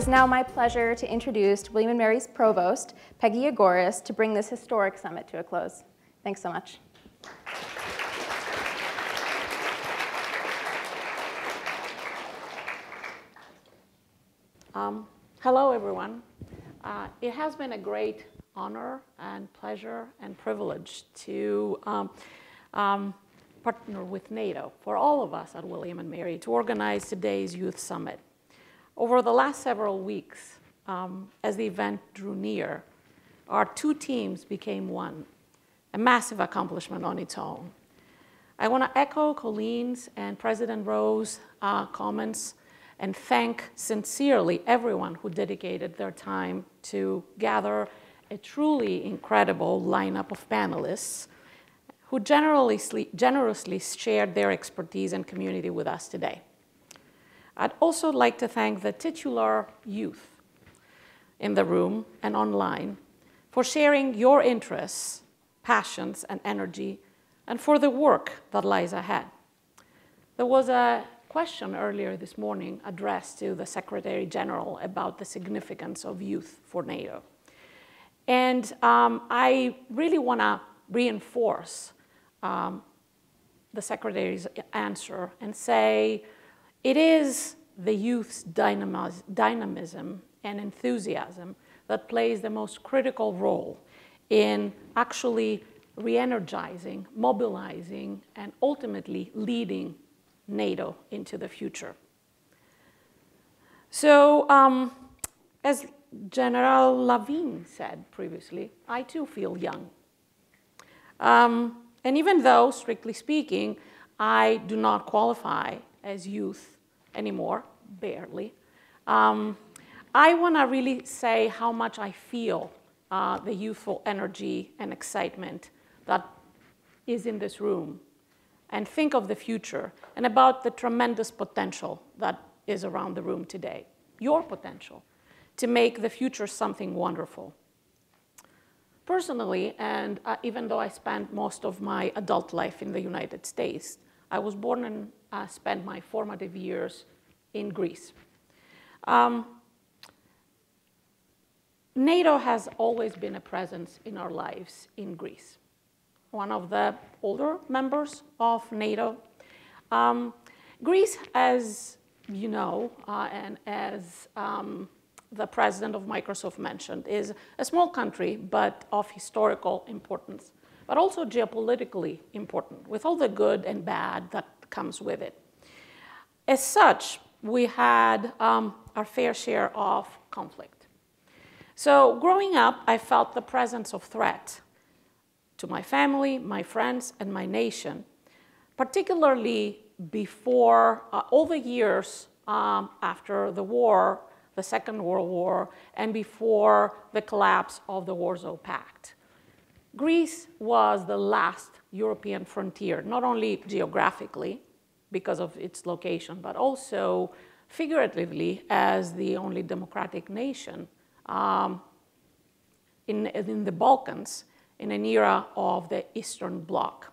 is now my pleasure to introduce William & Mary's Provost, Peggy Agouris, to bring this historic summit to a close. Thanks so much. Um, hello, everyone. Uh, it has been a great honor and pleasure and privilege to um, um, partner with NATO for all of us at William & Mary to organize today's Youth Summit. Over the last several weeks, um, as the event drew near, our two teams became one, a massive accomplishment on its own. I want to echo Colleen's and President Rowe's uh, comments and thank sincerely everyone who dedicated their time to gather a truly incredible lineup of panelists who generously, generously shared their expertise and community with us today. I'd also like to thank the titular youth in the room and online for sharing your interests, passions, and energy, and for the work that lies ahead. There was a question earlier this morning addressed to the Secretary General about the significance of youth for NATO. And um, I really want to reinforce um, the Secretary's answer and say it is the youth's dynamism and enthusiasm that plays the most critical role in actually re-energizing, mobilizing, and ultimately leading NATO into the future. So um, as General Lavigne said previously, I too feel young. Um, and even though, strictly speaking, I do not qualify as youth anymore, barely, um, I want to really say how much I feel uh, the youthful energy and excitement that is in this room. And think of the future and about the tremendous potential that is around the room today, your potential to make the future something wonderful. Personally, and uh, even though I spent most of my adult life in the United States, I was born and uh, spent my formative years in Greece. Um, NATO has always been a presence in our lives in Greece. One of the older members of NATO. Um, Greece, as you know, uh, and as um, the president of Microsoft mentioned, is a small country, but of historical importance, but also geopolitically important, with all the good and bad that comes with it. As such, we had um, our fair share of conflict. So growing up, I felt the presence of threat to my family, my friends, and my nation, particularly before uh, all the years um, after the war the Second World War and before the collapse of the Warsaw Pact. Greece was the last European frontier, not only geographically because of its location, but also figuratively as the only democratic nation um, in, in the Balkans in an era of the Eastern Bloc.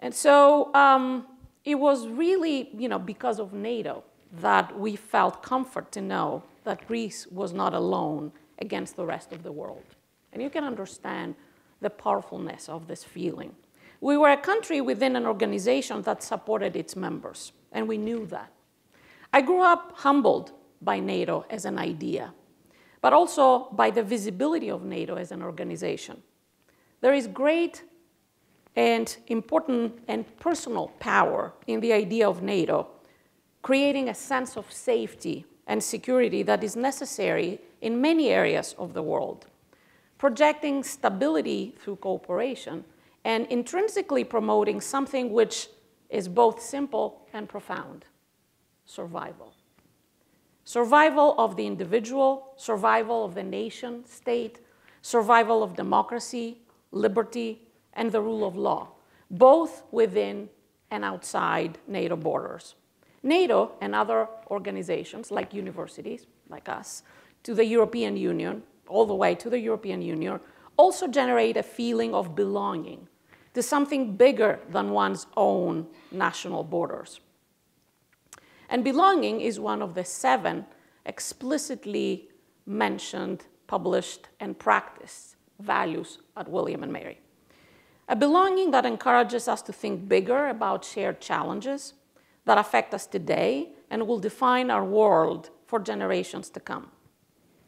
And so um, it was really, you know, because of NATO that we felt comfort to know that Greece was not alone against the rest of the world. And you can understand the powerfulness of this feeling. We were a country within an organization that supported its members, and we knew that. I grew up humbled by NATO as an idea, but also by the visibility of NATO as an organization. There is great and important and personal power in the idea of NATO creating a sense of safety and security that is necessary in many areas of the world, projecting stability through cooperation, and intrinsically promoting something which is both simple and profound, survival. Survival of the individual, survival of the nation, state, survival of democracy, liberty, and the rule of law, both within and outside NATO borders. NATO and other organizations like universities, like us, to the European Union, all the way to the European Union, also generate a feeling of belonging to something bigger than one's own national borders. And belonging is one of the seven explicitly mentioned, published, and practiced values at William and Mary. A belonging that encourages us to think bigger about shared challenges that affect us today and will define our world for generations to come.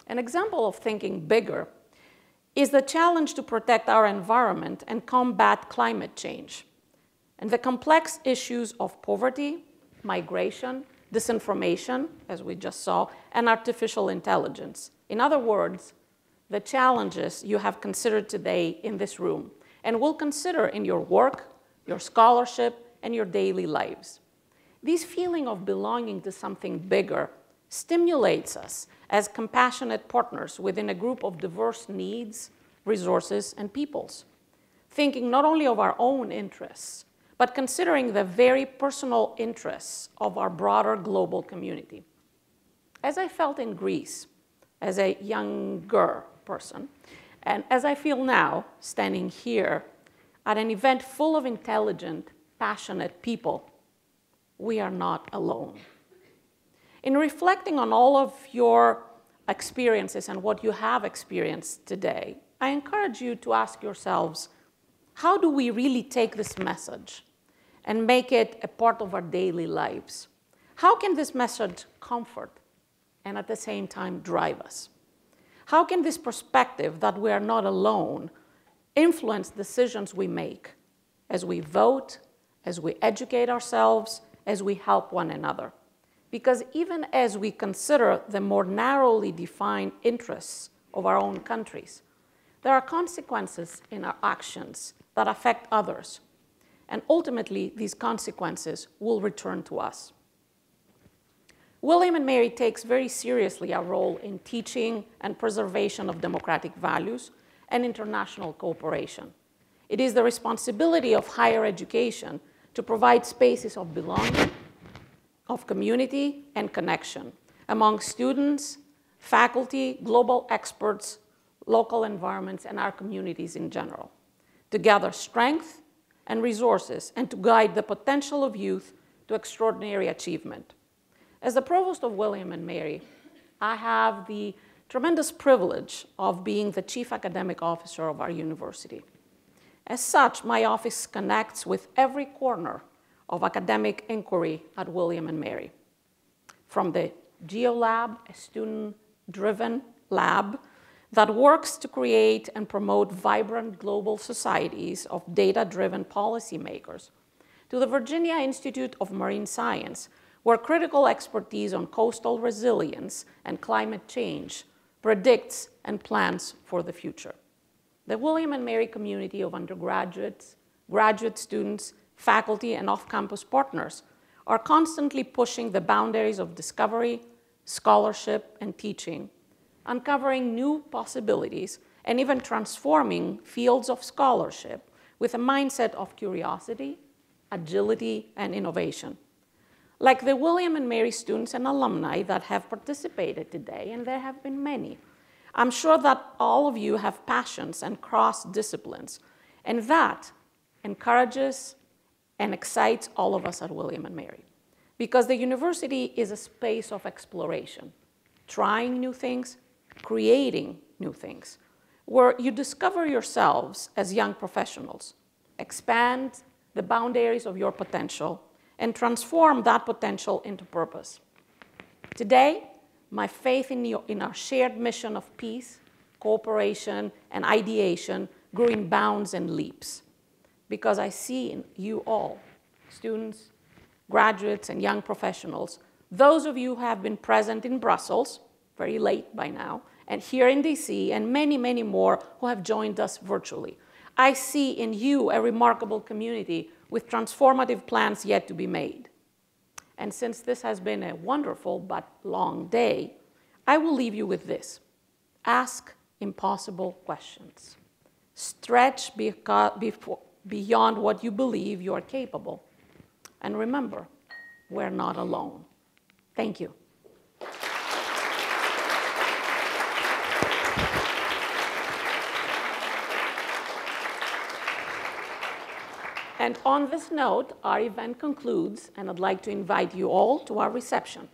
An example of thinking bigger is the challenge to protect our environment and combat climate change, and the complex issues of poverty, migration, disinformation, as we just saw, and artificial intelligence. In other words, the challenges you have considered today in this room and will consider in your work, your scholarship, and your daily lives. This feeling of belonging to something bigger stimulates us as compassionate partners within a group of diverse needs, resources, and peoples, thinking not only of our own interests, but considering the very personal interests of our broader global community. As I felt in Greece as a younger person, and as I feel now, standing here at an event full of intelligent, passionate people, we are not alone. In reflecting on all of your experiences and what you have experienced today, I encourage you to ask yourselves how do we really take this message and make it a part of our daily lives? How can this message comfort and at the same time drive us? How can this perspective that we are not alone influence decisions we make as we vote, as we educate ourselves, as we help one another? Because even as we consider the more narrowly defined interests of our own countries, there are consequences in our actions that affect others. And ultimately, these consequences will return to us. William and Mary takes very seriously our role in teaching and preservation of democratic values and international cooperation. It is the responsibility of higher education to provide spaces of belonging, of community, and connection among students, faculty, global experts, local environments, and our communities in general, to gather strength and resources and to guide the potential of youth to extraordinary achievement. As the provost of William and Mary, I have the tremendous privilege of being the chief academic officer of our university. As such, my office connects with every corner of academic inquiry at William and Mary. From the GeoLab, a student-driven lab that works to create and promote vibrant global societies of data-driven policymakers, to the Virginia Institute of Marine Science, where critical expertise on coastal resilience and climate change predicts and plans for the future. The William and Mary community of undergraduates, graduate students, faculty, and off-campus partners are constantly pushing the boundaries of discovery, scholarship, and teaching, uncovering new possibilities, and even transforming fields of scholarship with a mindset of curiosity, agility, and innovation like the William and Mary students and alumni that have participated today, and there have been many. I'm sure that all of you have passions and cross disciplines, and that encourages and excites all of us at William and Mary. Because the university is a space of exploration, trying new things, creating new things, where you discover yourselves as young professionals, expand the boundaries of your potential, and transform that potential into purpose. Today, my faith in, your, in our shared mission of peace, cooperation, and ideation grew in bounds and leaps because I see in you all, students, graduates, and young professionals, those of you who have been present in Brussels, very late by now, and here in DC, and many, many more who have joined us virtually. I see in you a remarkable community with transformative plans yet to be made. And since this has been a wonderful but long day, I will leave you with this. Ask impossible questions. Stretch beyond what you believe you are capable. And remember, we're not alone. Thank you. And on this note, our event concludes, and I'd like to invite you all to our reception.